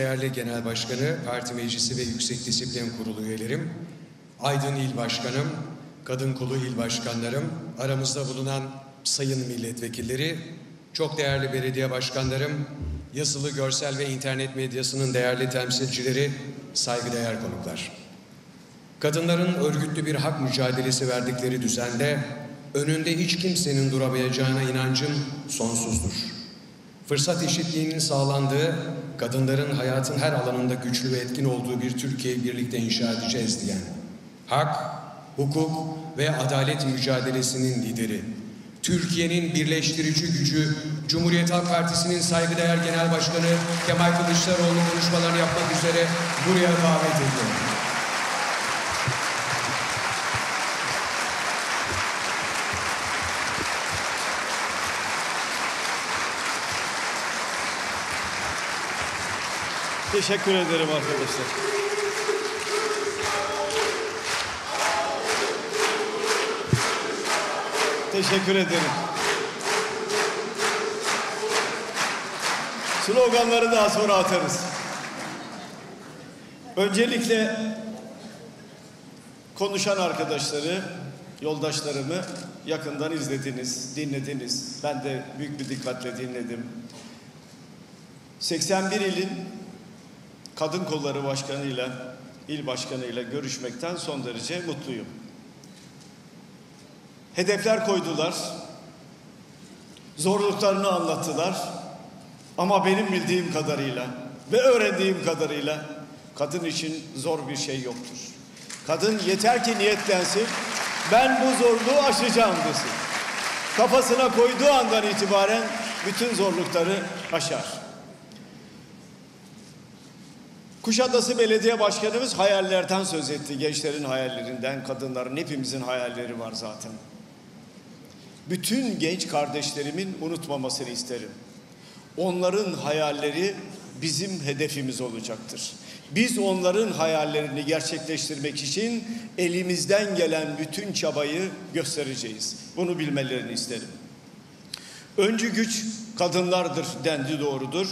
Değerli Genel Başkanı, Parti Meclisi ve Yüksek Disiplin Kurulu üyelerim, Aydın İl Başkanım, Kadın Kolu İl Başkanlarım, aramızda bulunan sayın milletvekilleri, çok değerli belediye başkanlarım, yazılı, görsel ve internet medyasının değerli temsilcileri, saygıdeğer konuklar. Kadınların örgütlü bir hak mücadelesi verdikleri düzende önünde hiç kimsenin duramayacağına inancım sonsuzdur. Fırsat eşitliğinin sağlandığı, kadınların hayatın her alanında güçlü ve etkin olduğu bir Türkiye'yi birlikte inşa edeceğiz diyen, hak, hukuk ve adalet mücadelesinin lideri, Türkiye'nin birleştirici gücü, Cumhuriyet Halk Partisi'nin saygıdeğer Genel Başkanı Kemal Kılıçdaroğlu konuşmalarını yapmak üzere buraya davet ediyorum. Teşekkür ederim arkadaşlar. Teşekkür ederim. Sloganları daha sonra atarız. Öncelikle konuşan arkadaşları, yoldaşlarımı yakından izlediniz, dinlediniz. Ben de büyük bir dikkatle dinledim. 81 ilin kadın kolları başkanıyla, il başkanıyla görüşmekten son derece mutluyum. Hedefler koydular, zorluklarını anlattılar ama benim bildiğim kadarıyla ve öğrendiğim kadarıyla kadın için zor bir şey yoktur. Kadın yeter ki niyetlensin, ben bu zorluğu aşacağım desin. Kafasına koyduğu andan itibaren bütün zorlukları aşar. Kuşadası Belediye Başkanımız hayallerden söz etti. Gençlerin hayallerinden, kadınların hepimizin hayalleri var zaten. Bütün genç kardeşlerimin unutmamasını isterim. Onların hayalleri bizim hedefimiz olacaktır. Biz onların hayallerini gerçekleştirmek için elimizden gelen bütün çabayı göstereceğiz. Bunu bilmelerini isterim. Öncü güç kadınlardır dendi doğrudur.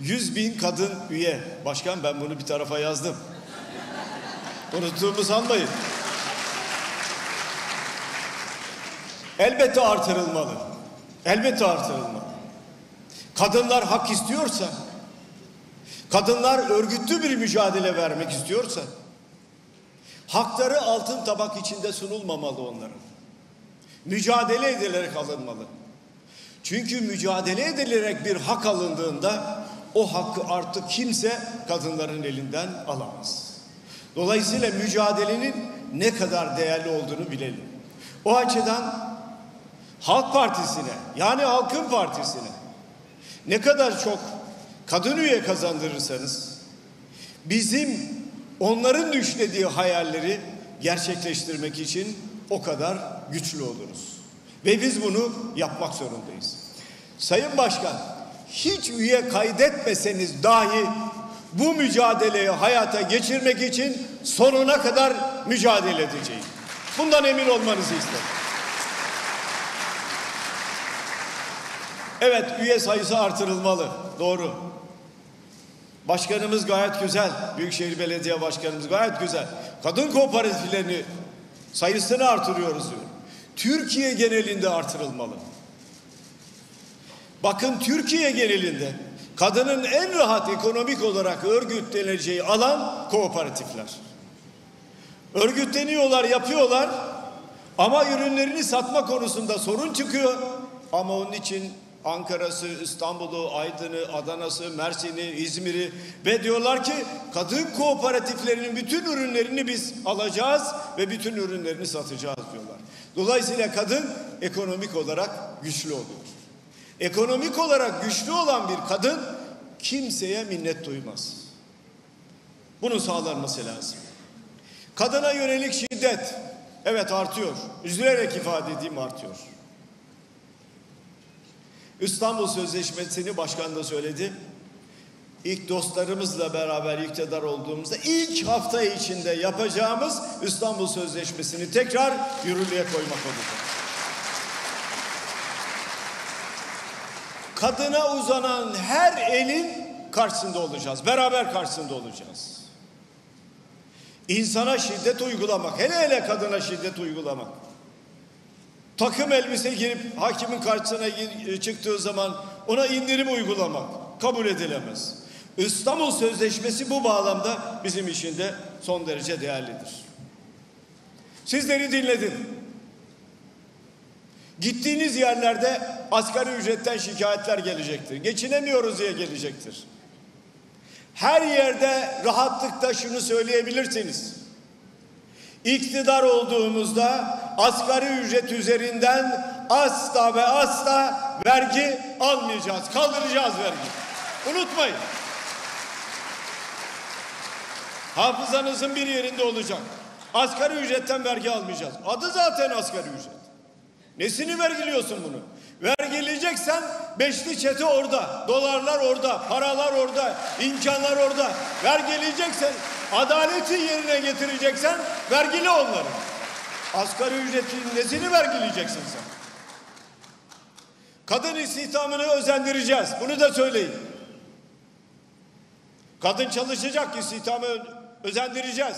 100 bin kadın üye. Başkan ben bunu bir tarafa yazdım. Unuttuğumu sanmayın. Elbette artırılmalı. Elbette artırılmalı. Kadınlar hak istiyorsa, kadınlar örgütlü bir mücadele vermek istiyorsa, hakları altın tabak içinde sunulmamalı onların. Mücadele edilerek alınmalı. Çünkü mücadele edilerek bir hak alındığında o hakkı artık kimse kadınların elinden alamaz. Dolayısıyla mücadelenin ne kadar değerli olduğunu bilelim. O açıdan Halk Partisi'ne yani Halkın Partisi'ne ne kadar çok kadın üye kazandırırsanız bizim onların düşlediği hayalleri gerçekleştirmek için o kadar güçlü oluruz. Ve biz bunu yapmak zorundayız. Sayın Başkan, hiç üye kaydetmeseniz dahi bu mücadeleyi hayata geçirmek için sonuna kadar mücadele edeceğim. Bundan emin olmanızı isterim. Evet, üye sayısı artırılmalı. Doğru. Başkanımız gayet güzel. Büyükşehir Belediye Başkanımız gayet güzel. Kadın kooperatiflerini sayısını artırıyoruz diyor. Türkiye genelinde artırılmalı. Bakın Türkiye genelinde kadının en rahat ekonomik olarak örgütleneceği alan kooperatifler. Örgütleniyorlar, yapıyorlar ama ürünlerini satma konusunda sorun çıkıyor. Ama onun için Ankara'sı, İstanbul'u, Aydın'ı, Adana'sı, Mersin'i, İzmir'i ve diyorlar ki kadın kooperatiflerinin bütün ürünlerini biz alacağız ve bütün ürünlerini satacağız diyorlar. Dolayısıyla kadın ekonomik olarak güçlü oluyor. Ekonomik olarak güçlü olan bir kadın kimseye minnet duymaz. Bunun sağlanması lazım. Kadına yönelik şiddet evet artıyor. Üzülerek ifade edeyim artıyor. İstanbul Sözleşmesi'ni başkan da söyledi. İlk dostlarımızla beraber iktidar olduğumuzda ilk hafta içinde yapacağımız İstanbul Sözleşmesi'ni tekrar yürürlüğe koymak olacak. Kadına uzanan her elin karşısında olacağız. Beraber karşısında olacağız. İnsana şiddet uygulamak, hele hele kadına şiddet uygulamak. Takım elbise girip hakimin karşısına gir- çıktığı zaman ona indirim uygulamak kabul edilemez. İstanbul Sözleşmesi bu bağlamda bizim için de son derece değerlidir. Sizleri dinledim. Gittiğiniz yerlerde asgari ücretten şikayetler gelecektir. Geçinemiyoruz diye gelecektir. Her yerde rahatlıkla şunu söyleyebilirsiniz. İktidar olduğumuzda asgari ücret üzerinden asla ve asla vergi almayacağız. Kaldıracağız vergi. Unutmayın. Hafızanızın bir yerinde olacak. Asgari ücretten vergi almayacağız. Adı zaten asgari ücret. Nesini vergiliyorsun bunu? Vergileyeceksen beşli çete orada, dolarlar orada, paralar orada, imkanlar orada. Vergileyeceksen, adaleti yerine getireceksen vergili onları. Asgari ücretin nesini vergileyeceksin sen? Kadın istihdamını özendireceğiz. Bunu da söyleyin. Kadın çalışacak istihdamı özendireceğiz.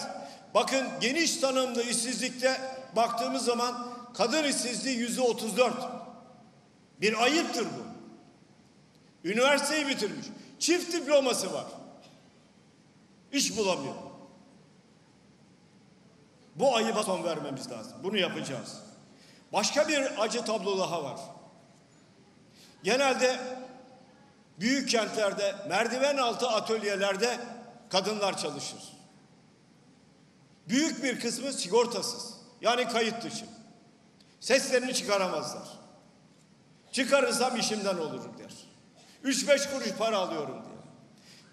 Bakın geniş tanımlı işsizlikte baktığımız zaman kadın işsizliği yüzde otuz dört. Bir ayıptır bu. Üniversiteyi bitirmiş. Çift diploması var. İş bulamıyor. Bu ayıba son vermemiz lazım. Bunu yapacağız. Başka bir acı tablo daha var. Genelde büyük kentlerde merdiven altı atölyelerde kadınlar çalışır. Büyük bir kısmı sigortasız. Yani kayıt dışı. Seslerini çıkaramazlar. Çıkarırsam işimden olur der. Üç beş kuruş para alıyorum diye.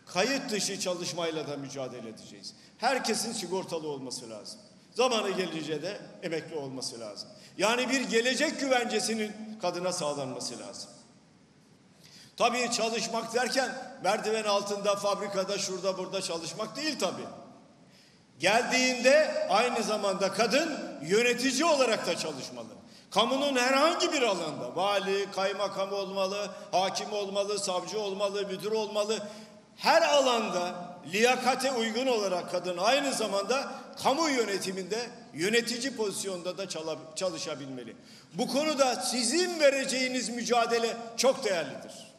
Kayıt dışı çalışmayla da mücadele edeceğiz. Herkesin sigortalı olması lazım. Zamanı gelince de emekli olması lazım. Yani bir gelecek güvencesinin kadına sağlanması lazım. Tabii çalışmak derken merdiven altında, fabrikada, şurada, burada çalışmak değil tabii. Geldiğinde aynı zamanda kadın yönetici olarak da çalışmalı. Kamunun herhangi bir alanda vali, kaymakam olmalı, hakim olmalı, savcı olmalı, müdür olmalı. Her alanda liyakate uygun olarak kadın aynı zamanda kamu yönetiminde yönetici pozisyonda da çalışabilmeli. Bu konuda sizin vereceğiniz mücadele çok değerlidir.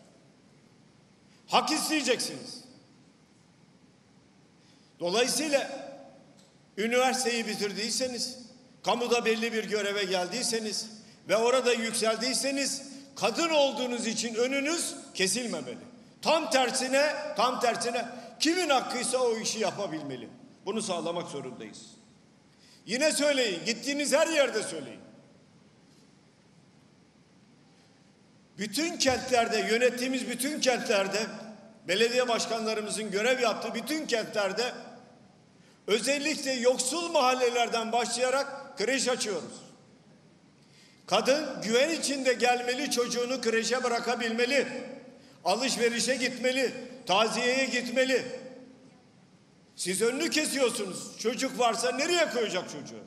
Hak isteyeceksiniz. Dolayısıyla üniversiteyi bitirdiyseniz, kamuda belli bir göreve geldiyseniz ve orada yükseldiyseniz kadın olduğunuz için önünüz kesilmemeli. Tam tersine, tam tersine kimin hakkıysa o işi yapabilmeli. Bunu sağlamak zorundayız. Yine söyleyin, gittiğiniz her yerde söyleyin. Bütün kentlerde, yönettiğimiz bütün kentlerde, belediye başkanlarımızın görev yaptığı bütün kentlerde özellikle yoksul mahallelerden başlayarak kreş açıyoruz. Kadın güven içinde gelmeli, çocuğunu kreşe bırakabilmeli. Alışverişe gitmeli, taziyeye gitmeli. Siz önünü kesiyorsunuz. Çocuk varsa nereye koyacak çocuğu?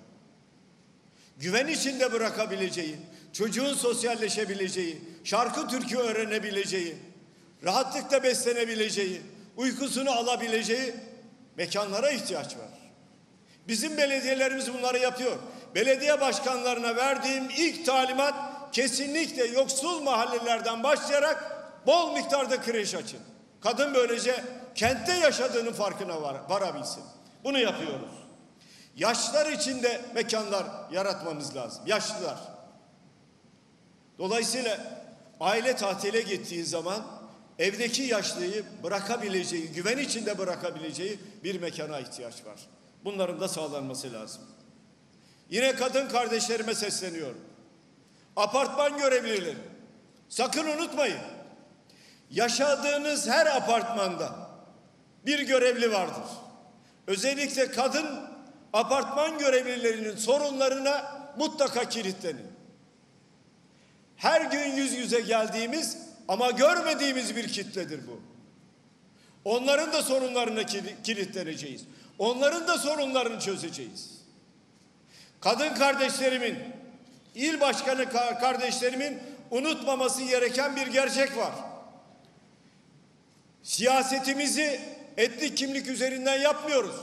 güven içinde bırakabileceği, çocuğun sosyalleşebileceği, şarkı türkü öğrenebileceği, rahatlıkla beslenebileceği, uykusunu alabileceği mekanlara ihtiyaç var. Bizim belediyelerimiz bunları yapıyor. Belediye başkanlarına verdiğim ilk talimat kesinlikle yoksul mahallelerden başlayarak bol miktarda kreş açın. Kadın böylece kentte yaşadığının farkına var, varabilsin. Bunu yapıyoruz. Yaşlılar için de mekanlar yaratmamız lazım. Yaşlılar. Dolayısıyla aile tatile gittiği zaman evdeki yaşlıyı bırakabileceği, güven içinde bırakabileceği bir mekana ihtiyaç var. Bunların da sağlanması lazım. Yine kadın kardeşlerime sesleniyorum. Apartman görevlileri. Sakın unutmayın. Yaşadığınız her apartmanda bir görevli vardır. Özellikle kadın apartman görevlilerinin sorunlarına mutlaka kilitlenin. Her gün yüz yüze geldiğimiz ama görmediğimiz bir kitledir bu. Onların da sorunlarına kili- kilitleneceğiz. Onların da sorunlarını çözeceğiz. Kadın kardeşlerimin, il başkanı ka- kardeşlerimin unutmaması gereken bir gerçek var. Siyasetimizi etnik kimlik üzerinden yapmıyoruz.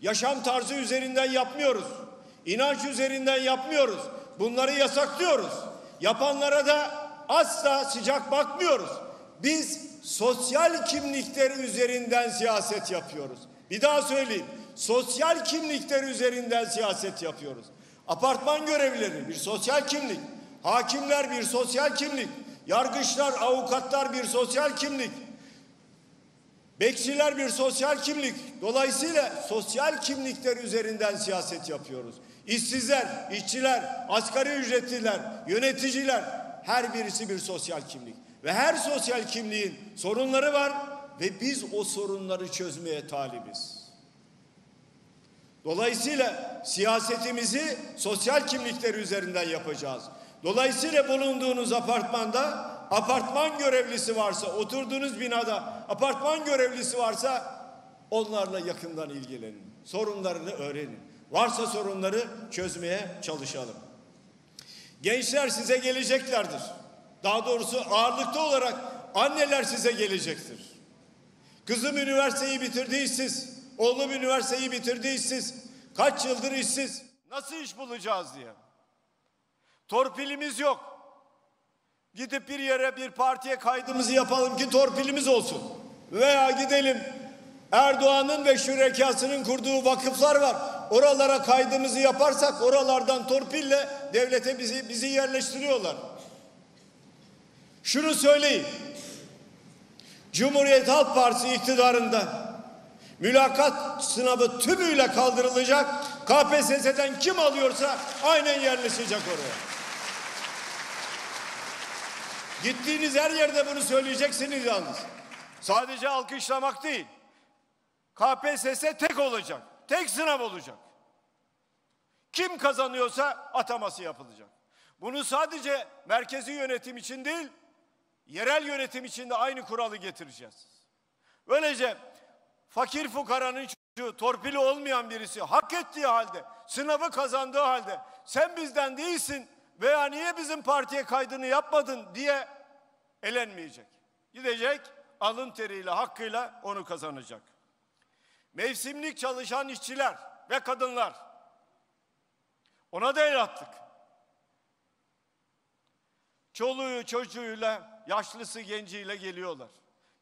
Yaşam tarzı üzerinden yapmıyoruz. İnanç üzerinden yapmıyoruz. Bunları yasaklıyoruz. Yapanlara da asla sıcak bakmıyoruz. Biz sosyal kimlikler üzerinden siyaset yapıyoruz. Bir daha söyleyeyim. Sosyal kimlikler üzerinden siyaset yapıyoruz. Apartman görevlileri bir sosyal kimlik. Hakimler bir sosyal kimlik. Yargıçlar, avukatlar bir sosyal kimlik. Bekçiler bir sosyal kimlik. Dolayısıyla sosyal kimlikler üzerinden siyaset yapıyoruz. İşsizler, işçiler, asgari ücretliler, yöneticiler her birisi bir sosyal kimlik. Ve her sosyal kimliğin sorunları var ve biz o sorunları çözmeye talibiz. Dolayısıyla siyasetimizi sosyal kimlikler üzerinden yapacağız. Dolayısıyla bulunduğunuz apartmanda apartman görevlisi varsa, oturduğunuz binada apartman görevlisi varsa onlarla yakından ilgilenin. Sorunlarını öğrenin. Varsa sorunları çözmeye çalışalım. Gençler size geleceklerdir. Daha doğrusu ağırlıklı olarak anneler size gelecektir. Kızım üniversiteyi bitirdi işsiz. Oğlum üniversiteyi bitirdi işsiz. Kaç yıldır işsiz. Nasıl iş bulacağız diye. Torpilimiz yok. Gidip bir yere bir partiye kaydımızı yapalım ki torpilimiz olsun. Veya gidelim Erdoğan'ın ve şürekasının kurduğu vakıflar var. Oralara kaydımızı yaparsak oralardan torpille devlete bizi, bizi yerleştiriyorlar. Şunu söyleyin. Cumhuriyet Halk Partisi iktidarında mülakat sınavı tümüyle kaldırılacak. KPSS'den kim alıyorsa aynen yerleşecek oraya. Gittiğiniz her yerde bunu söyleyeceksiniz yalnız. Sadece alkışlamak değil. KPSS tek olacak. Tek sınav olacak. Kim kazanıyorsa ataması yapılacak. Bunu sadece merkezi yönetim için değil, yerel yönetim için de aynı kuralı getireceğiz. Böylece fakir fukaranın çocuğu, torpili olmayan birisi hak ettiği halde, sınavı kazandığı halde sen bizden değilsin veya niye bizim partiye kaydını yapmadın diye elenmeyecek. Gidecek alın teriyle hakkıyla onu kazanacak. Mevsimlik çalışan işçiler ve kadınlar ona da el attık. Çoluğu çocuğuyla, yaşlısı genciyle geliyorlar.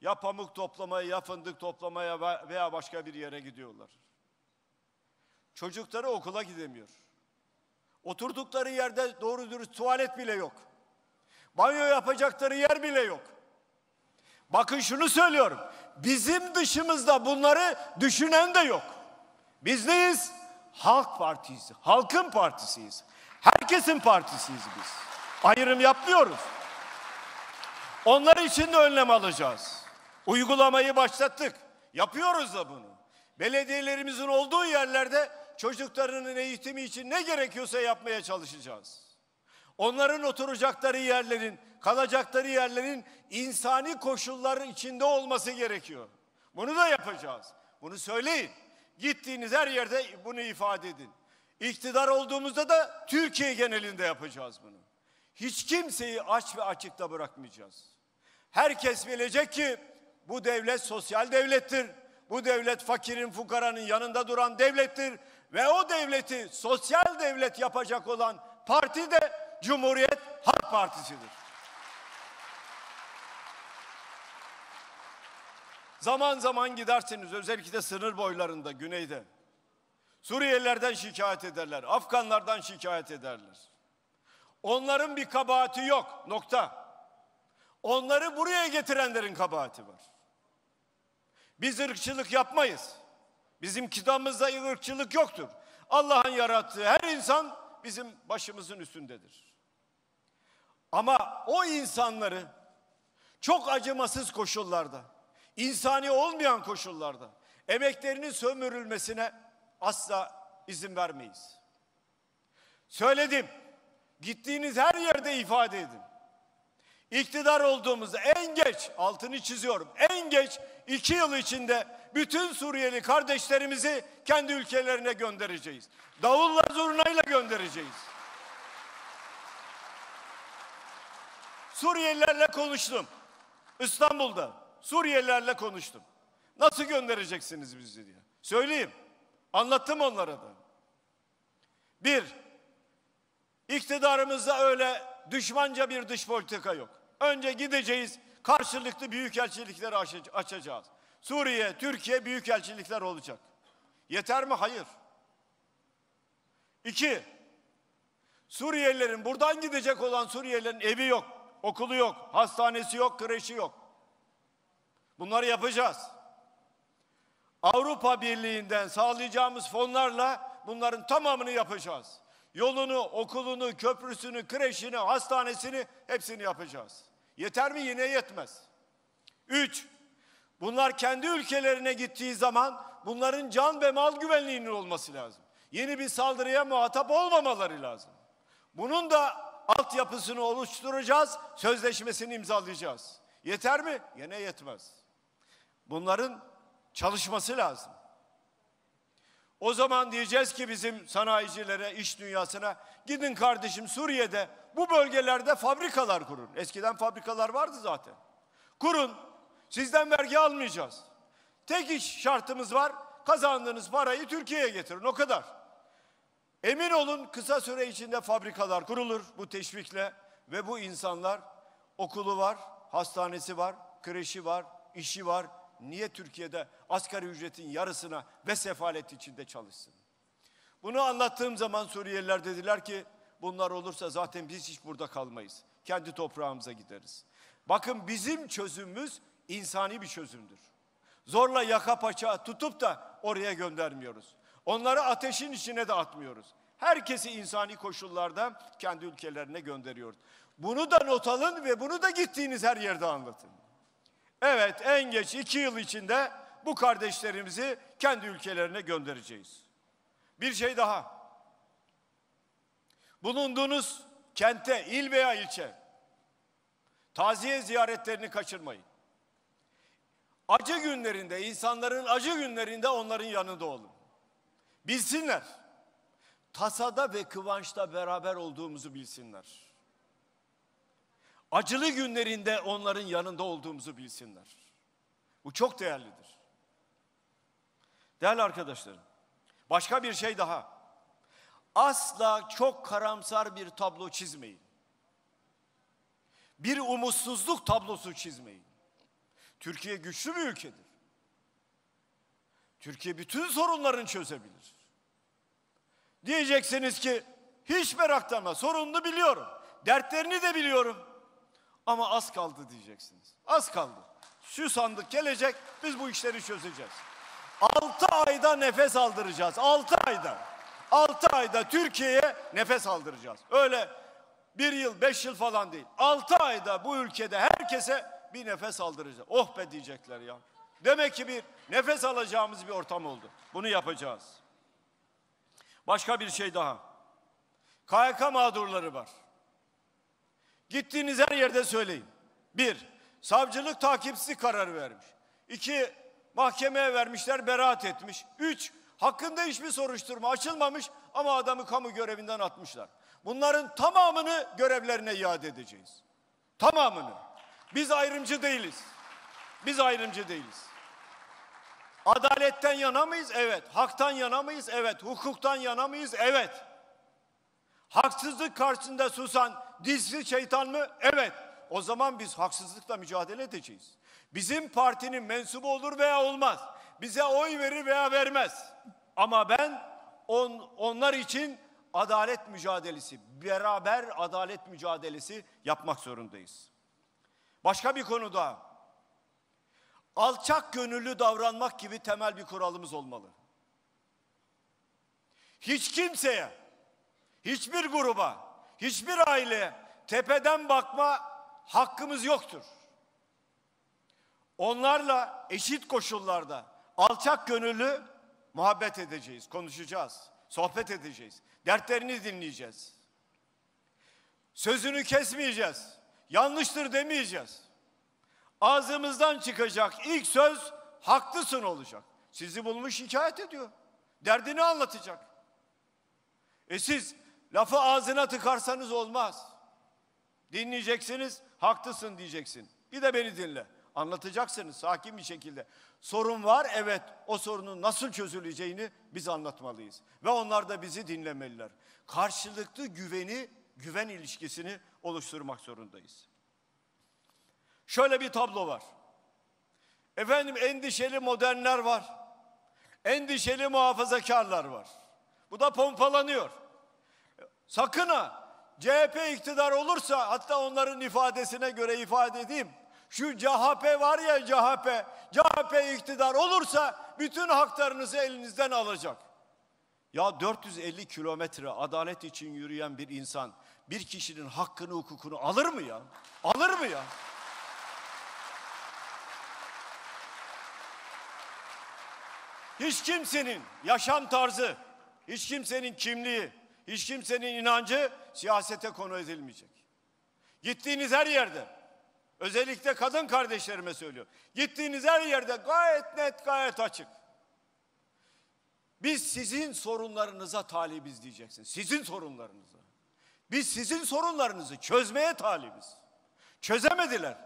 Ya pamuk toplamaya ya fındık toplamaya veya başka bir yere gidiyorlar. Çocukları okula gidemiyor. Oturdukları yerde doğru dürüst tuvalet bile yok. Banyo yapacakları yer bile yok. Bakın şunu söylüyorum. Bizim dışımızda bunları düşünen de yok. Biz neyiz? Halk Partisi, halkın partisiyiz. Herkesin partisiyiz biz. Ayrım yapmıyoruz. Onlar için de önlem alacağız. Uygulamayı başlattık. Yapıyoruz da bunu. Belediyelerimizin olduğu yerlerde çocuklarının eğitimi için ne gerekiyorsa yapmaya çalışacağız. Onların oturacakları yerlerin, kalacakları yerlerin insani koşullar içinde olması gerekiyor. Bunu da yapacağız. Bunu söyleyin. Gittiğiniz her yerde bunu ifade edin. İktidar olduğumuzda da Türkiye genelinde yapacağız bunu. Hiç kimseyi aç ve açıkta bırakmayacağız. Herkes bilecek ki bu devlet sosyal devlettir. Bu devlet fakirin, fukaranın yanında duran devlettir. Ve o devleti sosyal devlet yapacak olan parti de Cumhuriyet Halk Partisi'dir. Zaman zaman gidersiniz özellikle sınır boylarında güneyde. Suriyelilerden şikayet ederler, Afganlardan şikayet ederler. Onların bir kabahati yok nokta. Onları buraya getirenlerin kabahati var. Biz ırkçılık yapmayız. Bizim kitabımızda ırkçılık yoktur. Allah'ın yarattığı her insan bizim başımızın üstündedir. Ama o insanları çok acımasız koşullarda, insani olmayan koşullarda emeklerinin sömürülmesine asla izin vermeyiz. Söyledim. Gittiğiniz her yerde ifade edin. İktidar olduğumuzda en geç, altını çiziyorum, en geç iki yıl içinde bütün Suriyeli kardeşlerimizi kendi ülkelerine göndereceğiz. Davulla zurnayla göndereceğiz. Suriyelilerle konuştum. İstanbul'da. Suriyelilerle konuştum. Nasıl göndereceksiniz bizi diye. Söyleyeyim. Anlattım onlara da. Bir, iktidarımızda öyle düşmanca bir dış politika yok. Önce gideceğiz, karşılıklı büyükelçilikleri aç- açacağız. Suriye, Türkiye büyükelçilikler olacak. Yeter mi? Hayır. İki, Suriyelilerin, buradan gidecek olan Suriyelilerin evi yok, okulu yok, hastanesi yok, kreşi yok. Bunları yapacağız. Avrupa Birliği'nden sağlayacağımız fonlarla bunların tamamını yapacağız. Yolunu, okulunu, köprüsünü, kreşini, hastanesini hepsini yapacağız. Yeter mi? Yine yetmez. Üç, bunlar kendi ülkelerine gittiği zaman bunların can ve mal güvenliğinin olması lazım. Yeni bir saldırıya muhatap olmamaları lazım. Bunun da altyapısını oluşturacağız, sözleşmesini imzalayacağız. Yeter mi? Yine yetmez. Bunların çalışması lazım. O zaman diyeceğiz ki bizim sanayicilere, iş dünyasına gidin kardeşim Suriye'de bu bölgelerde fabrikalar kurun. Eskiden fabrikalar vardı zaten. Kurun. Sizden vergi almayacağız. Tek iş şartımız var. Kazandığınız parayı Türkiye'ye getirin. O kadar. Emin olun kısa süre içinde fabrikalar kurulur bu teşvikle ve bu insanlar okulu var, hastanesi var, kreşi var, işi var. Niye Türkiye'de asgari ücretin yarısına ve sefalet içinde çalışsın? Bunu anlattığım zaman Suriyeliler dediler ki bunlar olursa zaten biz hiç burada kalmayız. Kendi toprağımıza gideriz. Bakın bizim çözümümüz insani bir çözümdür. Zorla yaka paça tutup da oraya göndermiyoruz. Onları ateşin içine de atmıyoruz. Herkesi insani koşullarda kendi ülkelerine gönderiyoruz. Bunu da not alın ve bunu da gittiğiniz her yerde anlatın. Evet en geç iki yıl içinde bu kardeşlerimizi kendi ülkelerine göndereceğiz. Bir şey daha. Bulunduğunuz kente, il veya ilçe taziye ziyaretlerini kaçırmayın. Acı günlerinde, insanların acı günlerinde onların yanında olun. Bilsinler. Tasada ve kıvançta beraber olduğumuzu bilsinler. Acılı günlerinde onların yanında olduğumuzu bilsinler. Bu çok değerlidir. Değerli arkadaşlarım, başka bir şey daha. Asla çok karamsar bir tablo çizmeyin. Bir umutsuzluk tablosu çizmeyin. Türkiye güçlü bir ülkedir. Türkiye bütün sorunlarını çözebilir. Diyeceksiniz ki hiç meraklanma sorununu biliyorum. Dertlerini de biliyorum. Ama az kaldı diyeceksiniz. Az kaldı. Şu sandık gelecek biz bu işleri çözeceğiz. Altı ayda nefes aldıracağız. Altı ayda. Altı ayda Türkiye'ye nefes aldıracağız. Öyle bir yıl, beş yıl falan değil. Altı ayda bu ülkede herkese bir nefes aldıracağız. Oh be diyecekler ya. Demek ki bir nefes alacağımız bir ortam oldu. Bunu yapacağız. Başka bir şey daha. KYK mağdurları var. Gittiğiniz her yerde söyleyin. Bir, savcılık takipsiz karar vermiş. İki, mahkemeye vermişler, beraat etmiş. Üç, hakkında hiçbir soruşturma açılmamış ama adamı kamu görevinden atmışlar. Bunların tamamını görevlerine iade edeceğiz. Tamamını. Biz ayrımcı değiliz. Biz ayrımcı değiliz. Adaletten yana mıyız? Evet. Haktan yana mıyız? Evet. Hukuktan yana mıyız? Evet. Haksızlık karşısında susan dizli şeytan mı? Evet. O zaman biz haksızlıkla mücadele edeceğiz. Bizim partinin mensubu olur veya olmaz. Bize oy verir veya vermez. Ama ben on, onlar için adalet mücadelesi, beraber adalet mücadelesi yapmak zorundayız. Başka bir konu daha. Alçak gönüllü davranmak gibi temel bir kuralımız olmalı. Hiç kimseye, hiçbir gruba, hiçbir aileye tepeden bakma hakkımız yoktur. Onlarla eşit koşullarda alçak gönüllü muhabbet edeceğiz, konuşacağız, sohbet edeceğiz. Dertlerini dinleyeceğiz. Sözünü kesmeyeceğiz. Yanlıştır demeyeceğiz. Ağzımızdan çıkacak ilk söz haklısın olacak. Sizi bulmuş şikayet ediyor. Derdini anlatacak. E siz lafı ağzına tıkarsanız olmaz. Dinleyeceksiniz, haklısın diyeceksin. Bir de beni dinle. Anlatacaksınız sakin bir şekilde. Sorun var evet o sorunun nasıl çözüleceğini biz anlatmalıyız. Ve onlar da bizi dinlemeliler. Karşılıklı güveni, güven ilişkisini oluşturmak zorundayız. Şöyle bir tablo var. Efendim endişeli modernler var. Endişeli muhafazakarlar var. Bu da pompalanıyor. Sakın ha CHP iktidar olursa hatta onların ifadesine göre ifade edeyim. Şu CHP var ya CHP, CHP iktidar olursa bütün haklarınızı elinizden alacak. Ya 450 kilometre adalet için yürüyen bir insan bir kişinin hakkını hukukunu alır mı ya? Alır mı ya? Hiç kimsenin yaşam tarzı, hiç kimsenin kimliği, hiç kimsenin inancı siyasete konu edilmeyecek. Gittiğiniz her yerde, özellikle kadın kardeşlerime söylüyorum. Gittiğiniz her yerde gayet net, gayet açık. Biz sizin sorunlarınıza talibiz diyeceksin. Sizin sorunlarınıza. Biz sizin sorunlarınızı çözmeye talibiz. Çözemediler.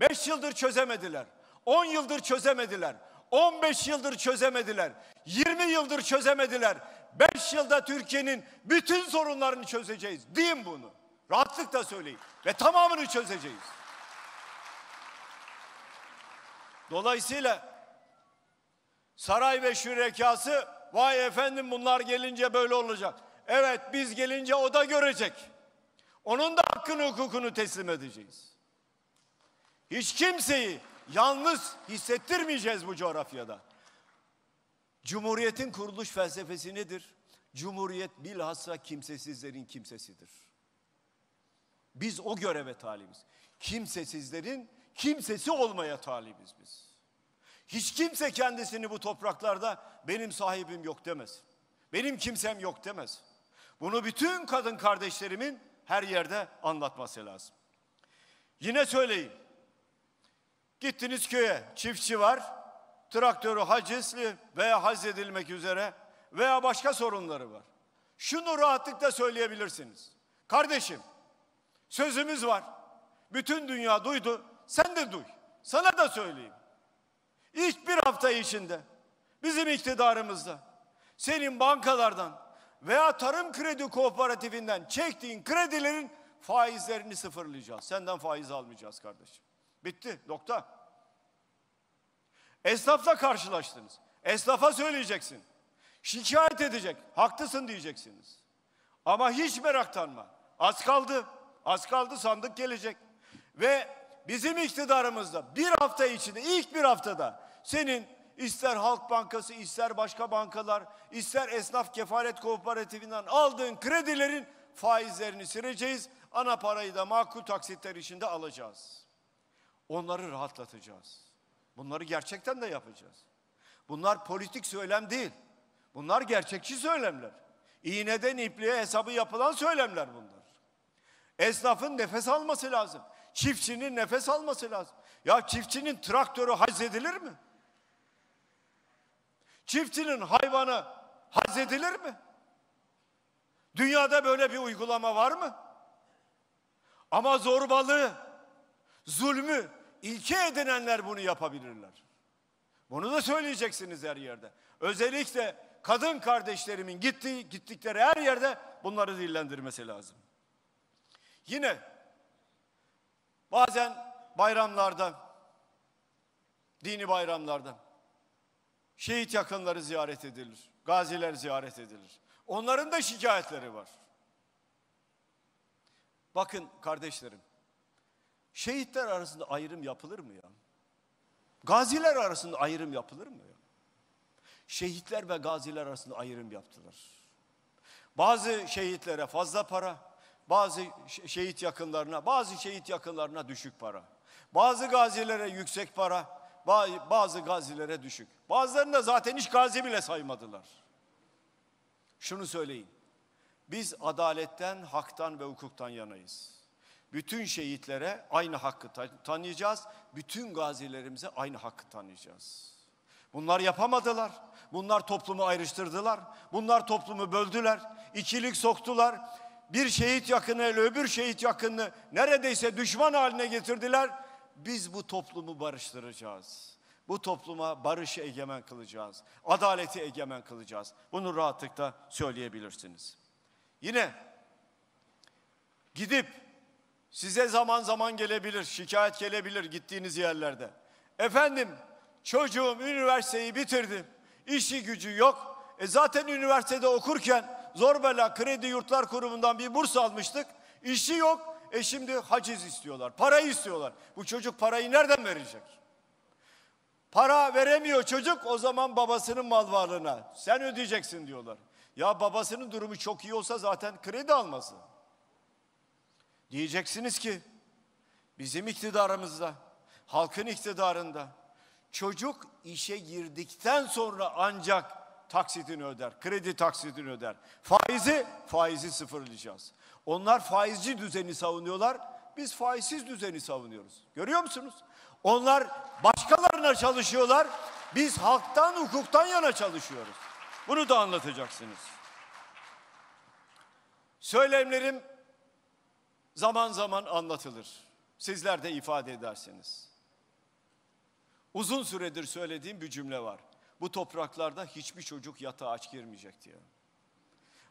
Beş yıldır çözemediler. On yıldır çözemediler. 15 yıldır çözemediler. 20 yıldır çözemediler. 5 yılda Türkiye'nin bütün sorunlarını çözeceğiz. Deyin bunu. Rahatlıkla söyleyin. Ve tamamını çözeceğiz. Dolayısıyla saray ve şürekası vay efendim bunlar gelince böyle olacak. Evet biz gelince o da görecek. Onun da hakkını hukukunu teslim edeceğiz. Hiç kimseyi yalnız hissettirmeyeceğiz bu coğrafyada. Cumhuriyetin kuruluş felsefesi nedir? Cumhuriyet bilhassa kimsesizlerin kimsesidir. Biz o göreve talibiz. Kimsesizlerin kimsesi olmaya talibiz biz. Hiç kimse kendisini bu topraklarda benim sahibim yok demez. Benim kimsem yok demez. Bunu bütün kadın kardeşlerimin her yerde anlatması lazım. Yine söyleyeyim. Gittiniz köye, çiftçi var, traktörü hacisli veya edilmek üzere veya başka sorunları var. Şunu rahatlıkla söyleyebilirsiniz. Kardeşim, sözümüz var. Bütün dünya duydu, sen de duy. Sana da söyleyeyim. İlk bir hafta içinde bizim iktidarımızda senin bankalardan veya tarım kredi kooperatifinden çektiğin kredilerin faizlerini sıfırlayacağız. Senden faiz almayacağız kardeşim. Bitti, nokta. Esnafla karşılaştınız. Esnafa söyleyeceksin. Şikayet edecek. Haklısın diyeceksiniz. Ama hiç meraklanma. Az kaldı. Az kaldı sandık gelecek. Ve bizim iktidarımızda bir hafta içinde ilk bir haftada senin ister Halk Bankası, ister başka bankalar, ister esnaf kefalet kooperatifinden aldığın kredilerin faizlerini sileceğiz. Ana parayı da makul taksitler içinde alacağız. Onları rahatlatacağız. Bunları gerçekten de yapacağız. Bunlar politik söylem değil. Bunlar gerçekçi söylemler. İğneden ipliğe hesabı yapılan söylemler bunlar. Esnafın nefes alması lazım. Çiftçinin nefes alması lazım. Ya çiftçinin traktörü edilir mi? Çiftçinin hayvanı edilir mi? Dünyada böyle bir uygulama var mı? Ama zorbalığı, zulmü ilke edinenler bunu yapabilirler. Bunu da söyleyeceksiniz her yerde. Özellikle kadın kardeşlerimin gittiği, gittikleri her yerde bunları dillendirmesi lazım. Yine bazen bayramlarda, dini bayramlarda şehit yakınları ziyaret edilir. Gaziler ziyaret edilir. Onların da şikayetleri var. Bakın kardeşlerim, şehitler arasında ayrım yapılır mı ya? Gaziler arasında ayrım yapılır mı ya? Şehitler ve gaziler arasında ayrım yaptılar. Bazı şehitlere fazla para, bazı şehit yakınlarına, bazı şehit yakınlarına düşük para. Bazı gazilere yüksek para, bazı gazilere düşük. Bazılarını da zaten hiç gazi bile saymadılar. Şunu söyleyin. Biz adaletten, haktan ve hukuktan yanayız. Bütün şehitlere aynı hakkı tanıyacağız. Bütün gazilerimize aynı hakkı tanıyacağız. Bunlar yapamadılar. Bunlar toplumu ayrıştırdılar. Bunlar toplumu böldüler. İkilik soktular. Bir şehit yakını ile öbür şehit yakını neredeyse düşman haline getirdiler. biz bu toplumu barıştıracağız. Bu topluma barışı egemen kılacağız. Adaleti egemen kılacağız. Bunu rahatlıkla söyleyebilirsiniz. Yine gidip size zaman zaman gelebilir, şikayet gelebilir gittiğiniz yerlerde. Efendim çocuğum üniversiteyi bitirdi. İşi gücü yok. E zaten üniversitede okurken zor bela kredi yurtlar kurumundan bir burs almıştık. İşi yok. E şimdi haciz istiyorlar. Parayı istiyorlar. Bu çocuk parayı nereden verecek? Para veremiyor çocuk o zaman babasının mal varlığına. Sen ödeyeceksin diyorlar. Ya babasının durumu çok iyi olsa zaten kredi almasın. Diyeceksiniz ki bizim iktidarımızda, halkın iktidarında çocuk işe girdikten sonra ancak taksitini öder, kredi taksitini öder. Faizi, faizi sıfırlayacağız. Onlar faizci düzeni savunuyorlar, biz faizsiz düzeni savunuyoruz. Görüyor musunuz? Onlar başkalarına çalışıyorlar, biz halktan, hukuktan yana çalışıyoruz. Bunu da anlatacaksınız. Söylemlerim zaman zaman anlatılır. Sizler de ifade edersiniz. Uzun süredir söylediğim bir cümle var. Bu topraklarda hiçbir çocuk yatağa aç girmeyecek diye.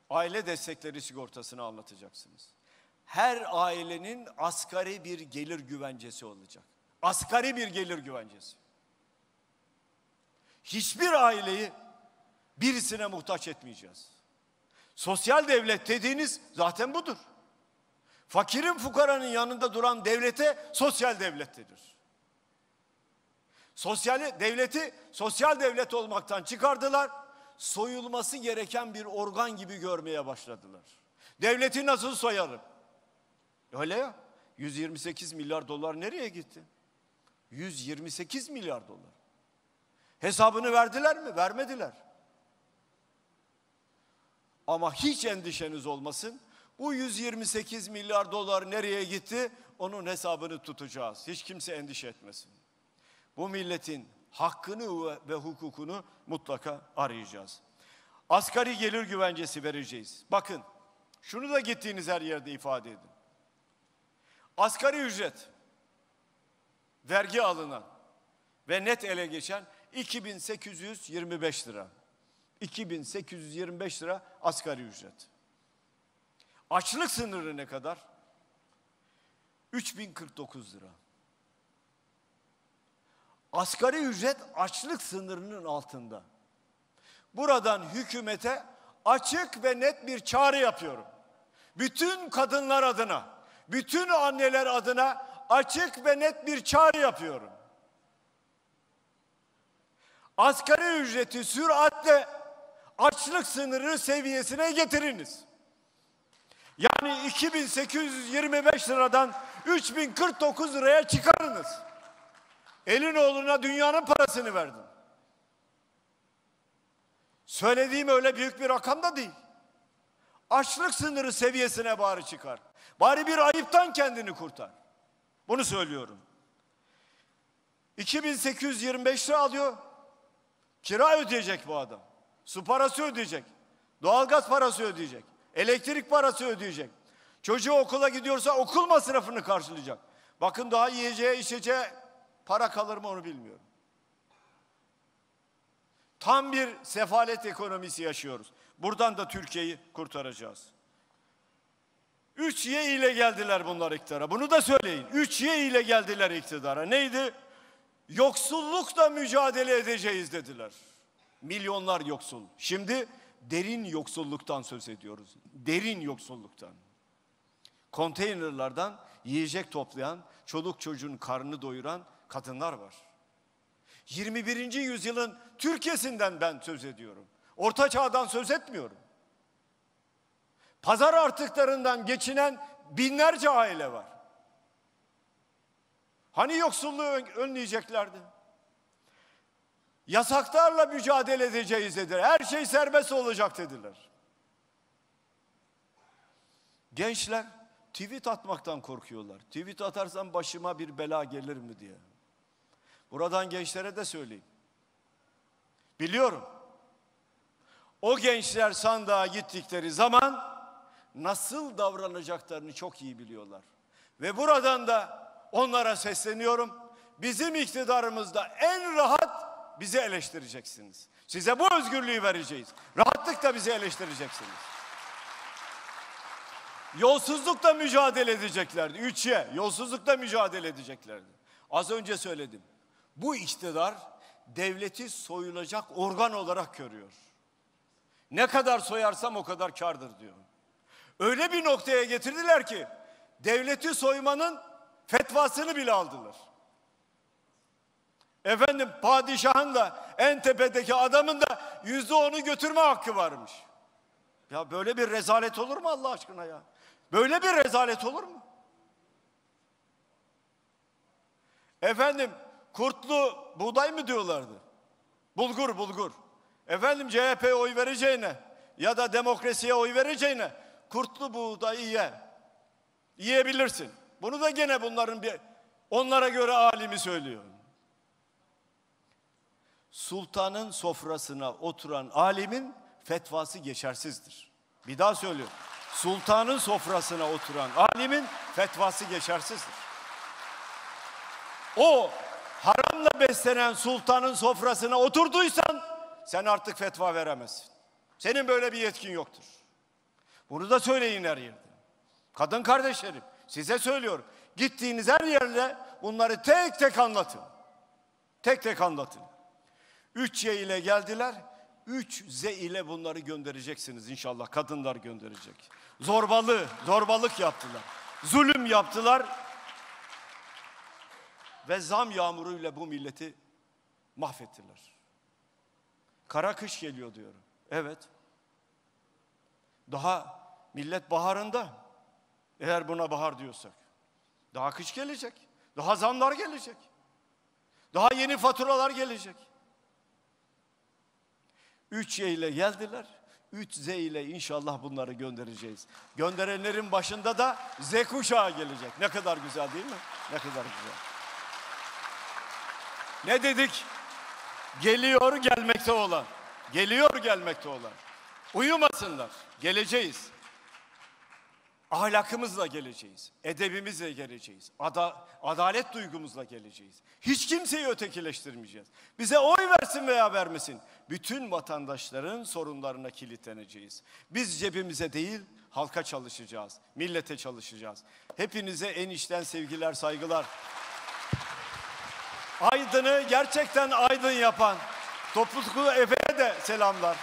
Aile destekleri sigortasını anlatacaksınız. Her ailenin asgari bir gelir güvencesi olacak. Asgari bir gelir güvencesi. Hiçbir aileyi birisine muhtaç etmeyeceğiz. Sosyal devlet dediğiniz zaten budur. Fakirin fukaranın yanında duran devlete sosyal devlet denir. Sosyal devleti sosyal devlet olmaktan çıkardılar. Soyulması gereken bir organ gibi görmeye başladılar. Devleti nasıl soyalım? Öyle ya. 128 milyar dolar nereye gitti? 128 milyar dolar. Hesabını verdiler mi? Vermediler. Ama hiç endişeniz olmasın. Bu 128 milyar dolar nereye gitti? Onun hesabını tutacağız. Hiç kimse endişe etmesin. Bu milletin hakkını ve hukukunu mutlaka arayacağız. Asgari gelir güvencesi vereceğiz. Bakın şunu da gittiğiniz her yerde ifade edin. Asgari ücret vergi alınan ve net ele geçen 2825 lira. 2825 lira asgari ücret. Açlık sınırı ne kadar? 3049 lira. Asgari ücret açlık sınırının altında. Buradan hükümete açık ve net bir çağrı yapıyorum. Bütün kadınlar adına, bütün anneler adına açık ve net bir çağrı yapıyorum. Asgari ücreti süratle açlık sınırı seviyesine getiriniz. Yani 2825 liradan 3049 liraya çıkarınız. Elin oğluna dünyanın parasını verdin. Söylediğim öyle büyük bir rakam da değil. Açlık sınırı seviyesine bari çıkar. Bari bir ayıptan kendini kurtar. Bunu söylüyorum. 2825 lira alıyor. Kira ödeyecek bu adam. Su parası ödeyecek. Doğalgaz parası ödeyecek. Elektrik parası ödeyecek. Çocuğu okula gidiyorsa okul masrafını karşılayacak. Bakın daha yiyeceği içeceği para kalır mı onu bilmiyorum. Tam bir sefalet ekonomisi yaşıyoruz. Buradan da Türkiye'yi kurtaracağız. Üç Y ile geldiler bunlar iktidara. Bunu da söyleyin. Üç Y ile geldiler iktidara. Neydi? Yoksullukla mücadele edeceğiz dediler. Milyonlar yoksul. Şimdi derin yoksulluktan söz ediyoruz. Derin yoksulluktan. Konteynerlardan yiyecek toplayan, çoluk çocuğun karnını doyuran kadınlar var. 21. yüzyılın Türkiye'sinden ben söz ediyorum. Orta çağdan söz etmiyorum. Pazar artıklarından geçinen binlerce aile var. Hani yoksulluğu önleyeceklerdi? Yasaklarla mücadele edeceğiz dediler. Her şey serbest olacak dediler. Gençler tweet atmaktan korkuyorlar. Tweet atarsam başıma bir bela gelir mi diye. Buradan gençlere de söyleyeyim. Biliyorum. O gençler sandığa gittikleri zaman nasıl davranacaklarını çok iyi biliyorlar. Ve buradan da onlara sesleniyorum. Bizim iktidarımızda en rahat bizi eleştireceksiniz. Size bu özgürlüğü vereceğiz. Rahatlıkla bizi eleştireceksiniz. Yolsuzlukla mücadele edeceklerdi. Üçe, yolsuzlukla mücadele edeceklerdi. Az önce söyledim. Bu iktidar devleti soyulacak organ olarak görüyor. Ne kadar soyarsam o kadar kardır diyor. Öyle bir noktaya getirdiler ki devleti soymanın fetvasını bile aldılar. Efendim padişahın da en tepedeki adamın da yüzde onu götürme hakkı varmış. Ya böyle bir rezalet olur mu Allah aşkına ya? Böyle bir rezalet olur mu? Efendim kurtlu buğday mı diyorlardı? Bulgur bulgur. Efendim CHP'ye oy vereceğine ya da demokrasiye oy vereceğine kurtlu buğdayı ye. Yiyebilirsin. Bunu da gene bunların bir onlara göre alimi söylüyor. Sultanın sofrasına oturan alimin fetvası geçersizdir. Bir daha söylüyorum. Sultanın sofrasına oturan alimin fetvası geçersizdir. O haramla beslenen sultanın sofrasına oturduysan sen artık fetva veremezsin. Senin böyle bir yetkin yoktur. Bunu da söyleyin her yerde. Kadın kardeşlerim size söylüyorum. Gittiğiniz her yerde bunları tek tek anlatın. Tek tek anlatın. Üç Y ile geldiler. Üç Z ile bunları göndereceksiniz inşallah. Kadınlar gönderecek. Zorbalı, zorbalık yaptılar. Zulüm yaptılar. Ve zam yağmuruyla bu milleti mahvettiler. Kara kış geliyor diyorum. Evet. Daha millet baharında. Eğer buna bahar diyorsak. Daha kış gelecek. Daha zamlar gelecek. Daha yeni faturalar gelecek. Üç Y ile geldiler. Üç Z ile inşallah bunları göndereceğiz. Gönderenlerin başında da Z kuşağı gelecek. Ne kadar güzel değil mi? Ne kadar güzel. Ne dedik? Geliyor gelmekte olan. Geliyor gelmekte olan. Uyumasınlar. Geleceğiz. Ahlakımızla geleceğiz. Edebimizle geleceğiz. Ada, adalet duygumuzla geleceğiz. Hiç kimseyi ötekileştirmeyeceğiz. Bize oy versin veya vermesin. Bütün vatandaşların sorunlarına kilitleneceğiz. Biz cebimize değil, halka çalışacağız. Millete çalışacağız. Hepinize en içten sevgiler, saygılar. Aydın'ı gerçekten aydın yapan Topuklu Efe'ye de selamlar.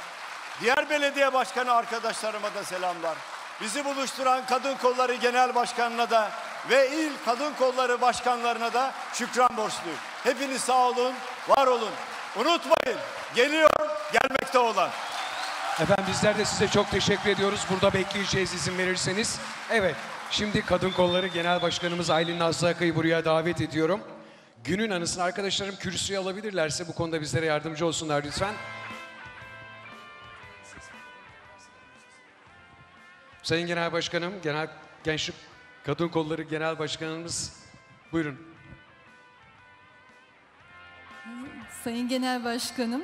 Diğer belediye başkanı arkadaşlarıma da selamlar. Bizi buluşturan Kadın Kolları Genel Başkanı'na da ve il Kadın Kolları Başkanlarına da şükran borçluyum. Hepiniz sağ olun, var olun. Unutmayın, geliyor, gelmekte olan. Efendim bizler de size çok teşekkür ediyoruz. Burada bekleyeceğiz izin verirseniz. Evet, şimdi Kadın Kolları Genel Başkanımız Aylin Nazlı Akay'ı buraya davet ediyorum. Günün anısını arkadaşlarım kürsüye alabilirlerse bu konuda bizlere yardımcı olsunlar lütfen. Sayın Genel Başkanım, Genel Gençlik Kadın Kolları Genel Başkanımız buyurun. Sayın Genel Başkanım,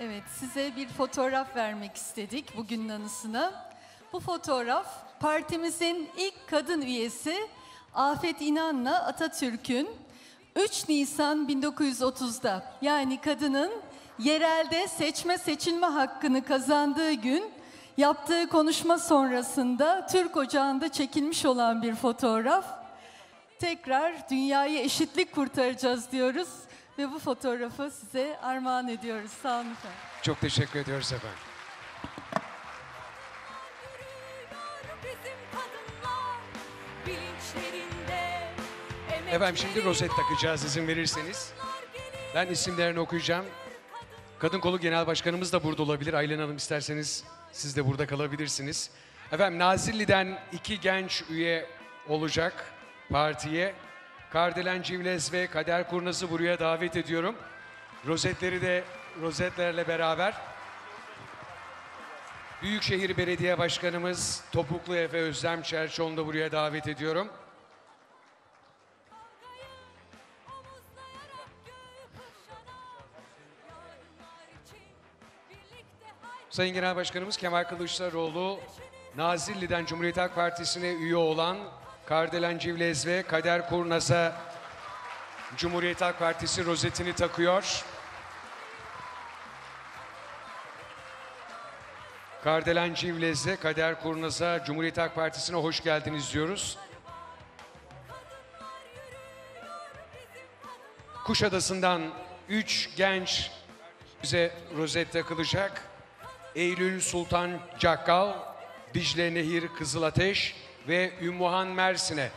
evet size bir fotoğraf vermek istedik bugünün anısına. Bu fotoğraf partimizin ilk kadın üyesi Afet İnan'la Atatürk'ün 3 Nisan 1930'da yani kadının yerelde seçme seçilme hakkını kazandığı gün yaptığı konuşma sonrasında Türk Ocağı'nda çekilmiş olan bir fotoğraf. Tekrar dünyayı eşitlik kurtaracağız diyoruz ve bu fotoğrafı size armağan ediyoruz. Sağ olun efendim. Çok teşekkür ediyoruz efendim. Yürüyor bizim kadınlar bilinçlerinde Efendim şimdi rozet takacağız izin verirseniz. Ben isimlerini okuyacağım. Kadın Kolu Genel Başkanımız da burada olabilir. Aylen Hanım isterseniz siz de burada kalabilirsiniz. Efendim Nazilli'den iki genç üye olacak partiye. Kardelen Civlez ve Kader Kurnaz'ı buraya davet ediyorum. Rozetleri de rozetlerle beraber. Büyükşehir Belediye Başkanımız Topuklu Efe Özlem Çerçoğlu'nu da buraya davet ediyorum. Sayın Genel Başkanımız Kemal Kılıçdaroğlu, Nazilli'den Cumhuriyet Halk Partisi'ne üye olan Kardelen Civlez ve Kader Kurnaz'a Cumhuriyet Halk Partisi rozetini takıyor. Kardelen Civlez'le Kader Kurnaz'a Cumhuriyet Halk Partisi'ne hoş geldiniz diyoruz. Kuşadası'ndan 3 genç bize rozet takılacak. Eylül Sultan Cakkal, Dicle Nehir Kızılateş ve Ümmühan Mersin'e